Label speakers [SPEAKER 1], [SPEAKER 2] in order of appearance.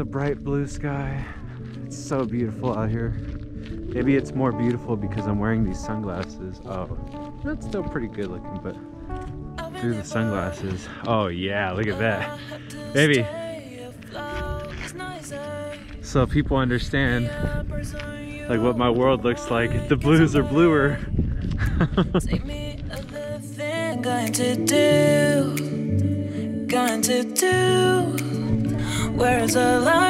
[SPEAKER 1] the bright blue sky. It's so beautiful out here. Maybe it's more beautiful because I'm wearing these sunglasses. Oh, that's still pretty good looking, but through the sunglasses. Oh yeah, look at that. Maybe. So people understand like what my world looks like. The blues are bluer.
[SPEAKER 2] going to do, going to do. Where's the